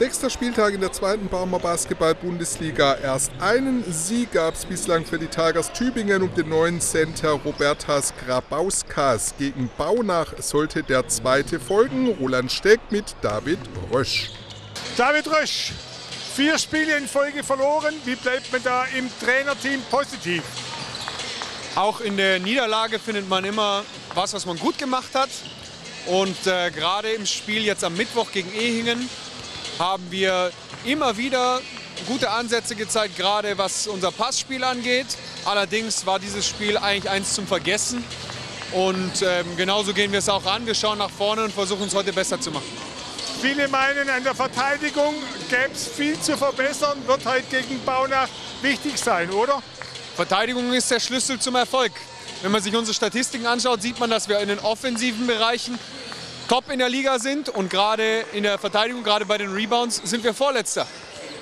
Sechster Spieltag in der zweiten Barmer Basketball-Bundesliga. Erst einen Sieg gab es bislang für die Tigers Tübingen um den neuen Center Robertas Grabauskas. Gegen Baunach sollte der zweite folgen. Roland Steck mit David Rösch. David Rösch, vier Spiele in Folge verloren. Wie bleibt man da im Trainerteam positiv? Auch in der Niederlage findet man immer was, was man gut gemacht hat. Und äh, gerade im Spiel jetzt am Mittwoch gegen Ehingen haben wir immer wieder gute Ansätze gezeigt, gerade was unser Passspiel angeht. Allerdings war dieses Spiel eigentlich eins zum Vergessen. Und ähm, genauso gehen wir es auch an. Wir schauen nach vorne und versuchen es heute besser zu machen. Viele meinen, an der Verteidigung gäbe es viel zu verbessern. Wird heute gegen Baunach wichtig sein, oder? Verteidigung ist der Schlüssel zum Erfolg. Wenn man sich unsere Statistiken anschaut, sieht man, dass wir in den offensiven Bereichen top in der Liga sind und gerade in der Verteidigung, gerade bei den Rebounds, sind wir Vorletzter.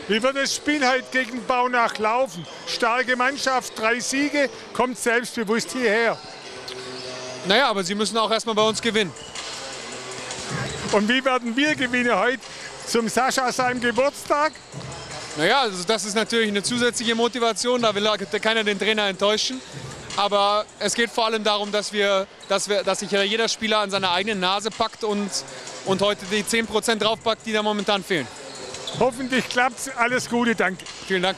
Wie wird das Spiel heute gegen Baunach laufen? Starke Mannschaft, drei Siege, kommt selbstbewusst hierher. Naja, aber sie müssen auch erstmal bei uns gewinnen. Und wie werden wir gewinnen heute zum Sascha seinem Geburtstag? Naja, also das ist natürlich eine zusätzliche Motivation, da will keiner den Trainer enttäuschen. Aber es geht vor allem darum, dass, wir, dass, wir, dass sich jeder Spieler an seine eigene Nase packt und, und heute die 10% draufpackt, die da momentan fehlen. Hoffentlich klappt Alles Gute, danke. Vielen Dank.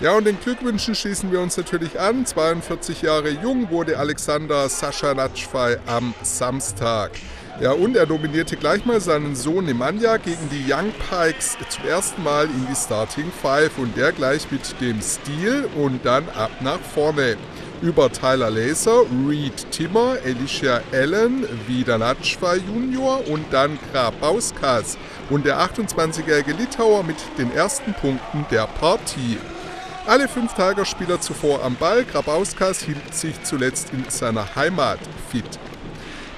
Ja, und den Glückwünschen schließen wir uns natürlich an. 42 Jahre jung wurde Alexander Sascha Natschfei am Samstag. Ja, und er nominierte gleich mal seinen Sohn Nemanja gegen die Young Pikes zum ersten Mal in die Starting Five und der gleich mit dem Stil und dann ab nach vorne über Tyler Laser, Reed Timmer, Alicia Allen, wieder Natschwa Junior und dann Grabauskas und der 28-jährige Litauer mit den ersten Punkten der Partie. Alle fünf Tigerspieler zuvor am Ball, Grabauskas hielt sich zuletzt in seiner Heimat fit.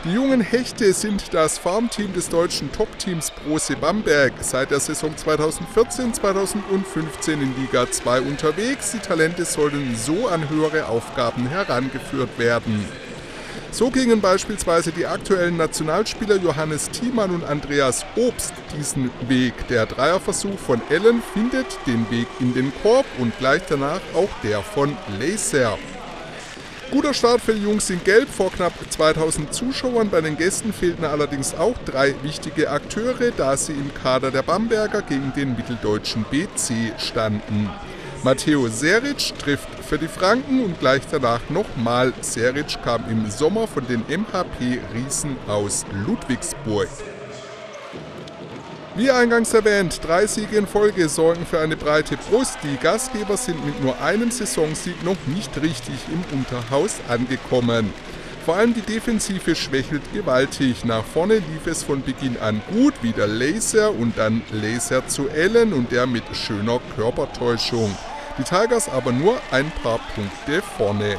Die jungen Hechte sind das Farmteam des deutschen Top-Teams Brose Bamberg. Seit der Saison 2014-2015 in Liga 2 unterwegs. Die Talente sollen so an höhere Aufgaben herangeführt werden. So gingen beispielsweise die aktuellen Nationalspieler Johannes Thiemann und Andreas Obst diesen Weg. Der Dreierversuch von Ellen findet den Weg in den Korb und gleich danach auch der von Laser. Guter Start für die Jungs in Gelb vor knapp 2000 Zuschauern. Bei den Gästen fehlten allerdings auch drei wichtige Akteure, da sie im Kader der Bamberger gegen den mitteldeutschen BC standen. Matteo Seric trifft für die Franken und gleich danach nochmal. Seric kam im Sommer von den MHP Riesen aus Ludwigsburg. Wie eingangs erwähnt, drei Siege in Folge sorgen für eine breite Brust. Die Gastgeber sind mit nur einem Saisonsieg noch nicht richtig im Unterhaus angekommen. Vor allem die Defensive schwächelt gewaltig. Nach vorne lief es von Beginn an gut, wieder Laser und dann Laser zu Allen und der mit schöner Körpertäuschung. Die Tigers aber nur ein paar Punkte vorne.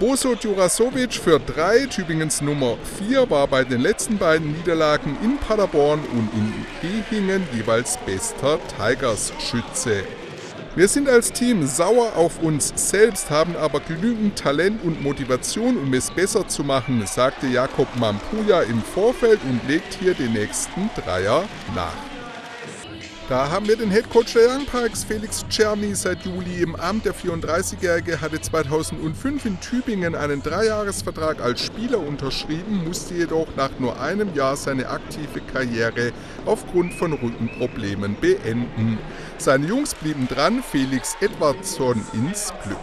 Boso Djurasovic für drei, Tübingens Nummer 4 war bei den letzten beiden Niederlagen in Paderborn und in Ehingen jeweils bester Tigers-Schütze. Wir sind als Team sauer auf uns selbst, haben aber genügend Talent und Motivation, um es besser zu machen, sagte Jakob Mampuja im Vorfeld und legt hier den nächsten Dreier nach. Da haben wir den Headcoach der Young Parks, Felix Czerny, seit Juli im Amt. Der 34-Jährige hatte 2005 in Tübingen einen Dreijahresvertrag als Spieler unterschrieben, musste jedoch nach nur einem Jahr seine aktive Karriere aufgrund von Rückenproblemen beenden. Seine Jungs blieben dran, Felix Edwardson ins Glück.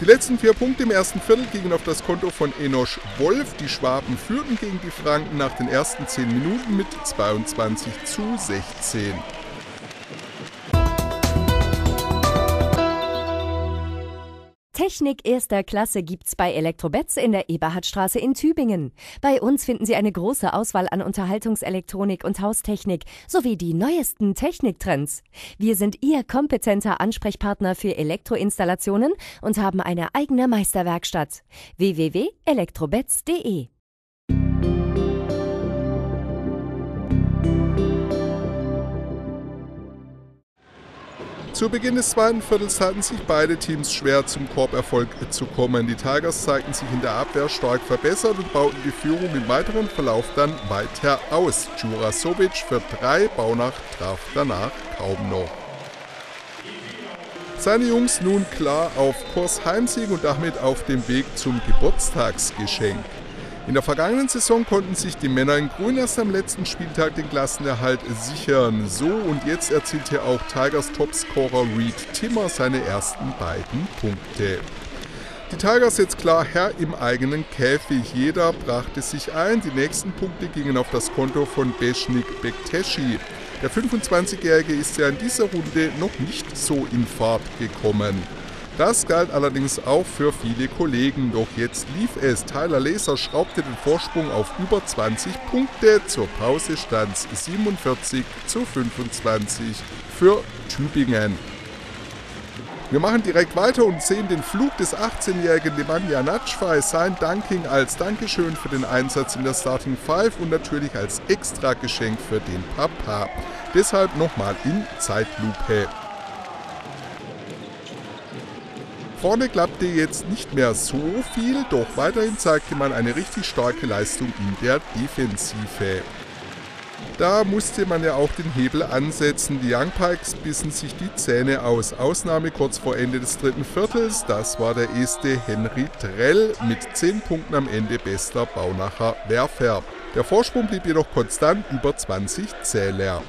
Die letzten vier Punkte im ersten Viertel gingen auf das Konto von Enosch Wolf. Die Schwaben führten gegen die Franken nach den ersten zehn Minuten mit 22 zu 16. Technik erster Klasse gibt's bei Elektrobetz in der Eberhardstraße in Tübingen. Bei uns finden Sie eine große Auswahl an Unterhaltungselektronik und Haustechnik sowie die neuesten Techniktrends. Wir sind Ihr kompetenter Ansprechpartner für Elektroinstallationen und haben eine eigene Meisterwerkstatt. www.elektrobetz.de Zu Beginn des zweiten Viertels hatten sich beide Teams schwer zum Korberfolg zu kommen. Die Tigers zeigten sich in der Abwehr stark verbessert und bauten die Führung im weiteren Verlauf dann weiter aus. Jurasovic für drei, Baunach traf danach kaum noch. Seine Jungs nun klar auf Kurs Heimsieg und damit auf dem Weg zum Geburtstagsgeschenk. In der vergangenen Saison konnten sich die Männer in Grün erst am letzten Spieltag den Klassenerhalt sichern. So und jetzt erzielte auch Tigers Topscorer Reed Timmer seine ersten beiden Punkte. Die Tigers jetzt klar Herr im eigenen Käfig. Jeder brachte sich ein. Die nächsten Punkte gingen auf das Konto von Beschnik Bekteshi. Der 25-Jährige ist ja in dieser Runde noch nicht so in Fahrt gekommen. Das galt allerdings auch für viele Kollegen, doch jetzt lief es. Tyler Laser schraubte den Vorsprung auf über 20 Punkte. Zur Pause stand es 47 zu 25 für Tübingen. Wir machen direkt weiter und sehen den Flug des 18-jährigen Nemanja Natschfei sein Dunking als Dankeschön für den Einsatz in der Starting Five und natürlich als Extra-Geschenk für den Papa. Deshalb nochmal in Zeitlupe. Vorne klappte jetzt nicht mehr so viel, doch weiterhin zeigte man eine richtig starke Leistung in der Defensive. Da musste man ja auch den Hebel ansetzen. Die Young Pikes bissen sich die Zähne aus. Ausnahme kurz vor Ende des dritten Viertels, das war der erste Henry Trell mit 10 Punkten am Ende bester Baunacher Werfer. Der Vorsprung blieb jedoch konstant über 20 Zähler.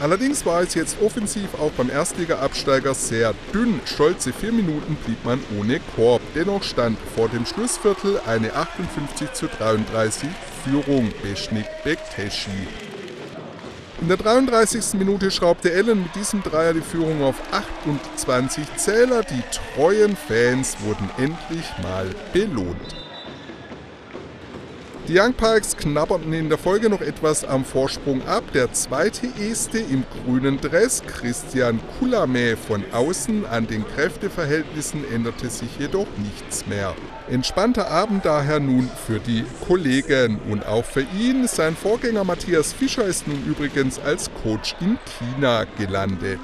Allerdings war es jetzt offensiv auch beim Erstliga-Absteiger sehr dünn. Stolze vier Minuten blieb man ohne Korb. Dennoch stand vor dem Schlussviertel eine 58 zu 33 Führung Beschnik Bekteschi. In der 33. Minute schraubte Allen mit diesem Dreier die Führung auf 28 Zähler. Die treuen Fans wurden endlich mal belohnt. Die Young Parks knabberten in der Folge noch etwas am Vorsprung ab. Der zweite Este im grünen Dress, Christian Kulame von außen, an den Kräfteverhältnissen änderte sich jedoch nichts mehr. Entspannter Abend daher nun für die Kollegen und auch für ihn. Sein Vorgänger Matthias Fischer ist nun übrigens als Coach in China gelandet.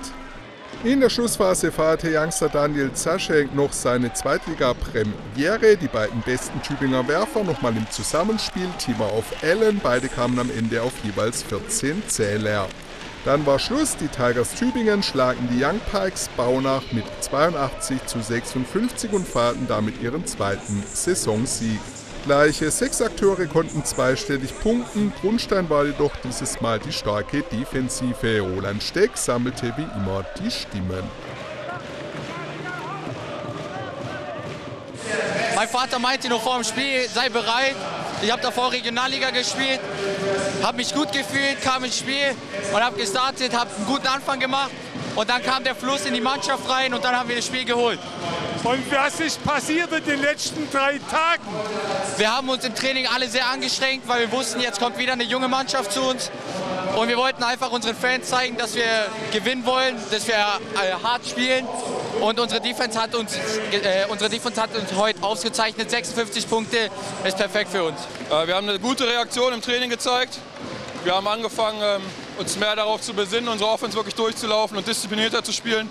In der Schlussphase feierte Youngster Daniel Zaschek noch seine Zweitliga-Premiere. Die beiden besten Tübinger Werfer nochmal im Zusammenspiel, Teamer auf Allen. Beide kamen am Ende auf jeweils 14 Zähler. Dann war Schluss. Die Tigers Tübingen schlagen die Young Pikes Baunach mit 82 zu 56 und feierten damit ihren zweiten Saisonsieg. Gleiche sechs Akteure konnten zweistellig punkten. Grundstein war jedoch dieses Mal die starke Defensive. Roland Steck sammelte wie immer die Stimmen. Mein Vater meinte noch vor dem Spiel, sei bereit. Ich habe davor Regionalliga gespielt, habe mich gut gefühlt, kam ins Spiel und habe gestartet, habe einen guten Anfang gemacht. Und dann kam der Fluss in die Mannschaft rein und dann haben wir das Spiel geholt. Und was ist passiert in den letzten drei Tagen? Wir haben uns im Training alle sehr angestrengt, weil wir wussten, jetzt kommt wieder eine junge Mannschaft zu uns. Und wir wollten einfach unseren Fans zeigen, dass wir gewinnen wollen, dass wir äh, hart spielen. Und unsere Defense hat uns, äh, unsere Defense hat uns heute ausgezeichnet. 56 Punkte ist perfekt für uns. Äh, wir haben eine gute Reaktion im Training gezeigt. Wir haben angefangen, ähm, uns mehr darauf zu besinnen, unsere Offense wirklich durchzulaufen und disziplinierter zu spielen.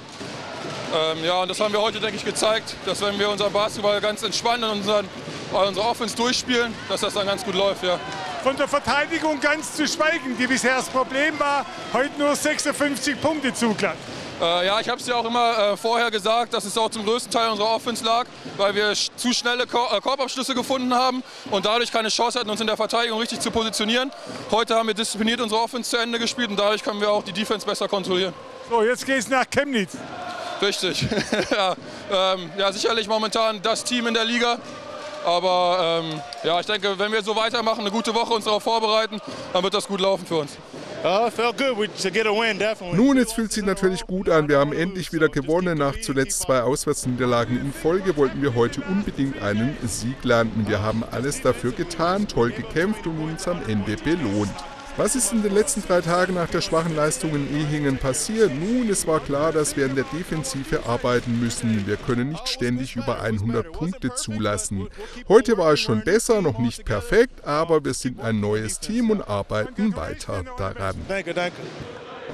Ähm, ja, und das haben wir heute, denke ich, gezeigt, dass wenn wir unser Basketball ganz entspannt und unseren, unsere Offense durchspielen, dass das dann ganz gut läuft. Ja. Von der Verteidigung ganz zu schweigen, die bisher das Problem war, heute nur 56 Punkte zugelassen. Äh, ja, ich habe es ja auch immer äh, vorher gesagt, dass es auch zum größten Teil unserer Offense lag, weil wir zu schnelle Kor äh, Korbabschlüsse gefunden haben und dadurch keine Chance hatten, uns in der Verteidigung richtig zu positionieren. Heute haben wir diszipliniert unsere Offense zu Ende gespielt und dadurch können wir auch die Defense besser kontrollieren. So, jetzt geht es nach Chemnitz. Richtig. ja, ähm, ja, sicherlich momentan das Team in der Liga. Aber ähm, ja, ich denke, wenn wir so weitermachen, eine gute Woche uns darauf vorbereiten, dann wird das gut laufen für uns. Nun, es fühlt sich natürlich gut an. Wir haben endlich wieder gewonnen. Nach zuletzt zwei Auswärtsniederlagen in Folge wollten wir heute unbedingt einen Sieg landen. Wir haben alles dafür getan, toll gekämpft und uns am Ende belohnt. Was ist in den letzten drei Tagen nach der schwachen Leistung in Ehingen passiert? Nun, es war klar, dass wir in der Defensive arbeiten müssen. Wir können nicht ständig über 100 Punkte zulassen. Heute war es schon besser, noch nicht perfekt, aber wir sind ein neues Team und arbeiten weiter daran. Danke, danke.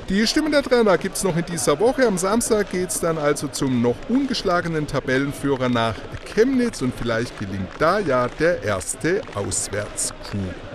Die Stimmen der Trainer gibt es noch in dieser Woche. Am Samstag geht es dann also zum noch ungeschlagenen Tabellenführer nach Chemnitz und vielleicht gelingt da ja der erste Auswärtskuh.